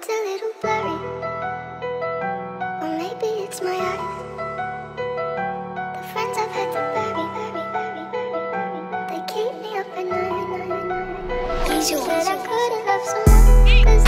Sometimes a little blurry. Or maybe it's my eyes. The friends I've had to bury, bury, bury, bury, bury They keep me up at night, night, night, night. Said I could've loved someone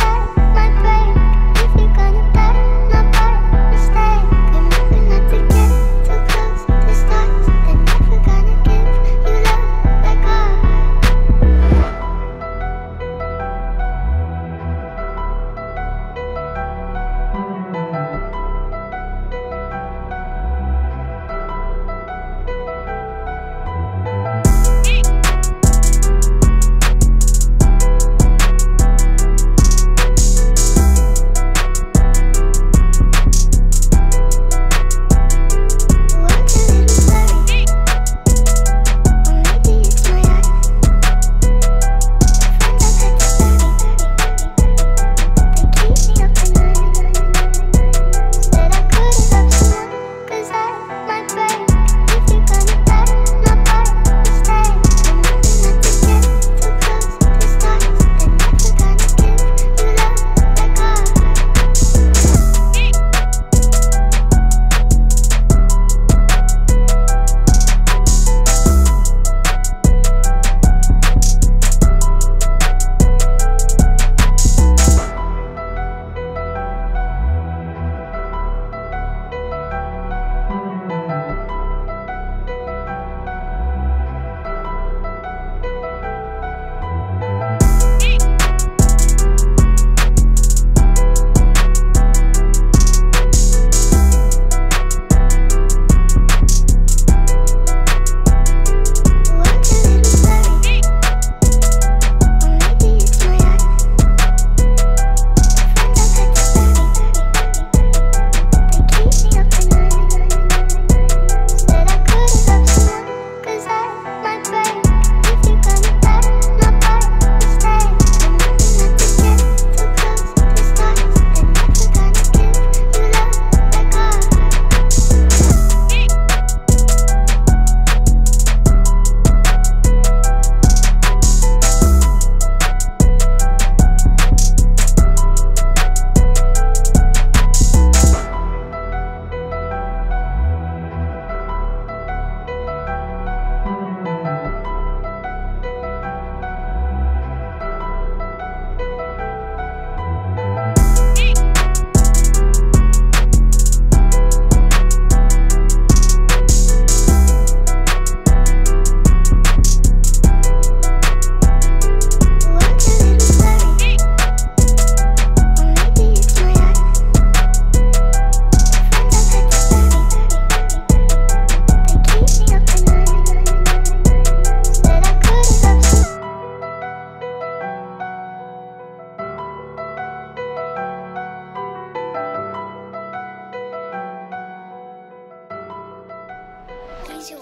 救